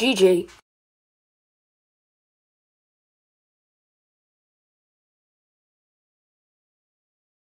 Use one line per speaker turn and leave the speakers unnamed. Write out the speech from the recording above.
GG.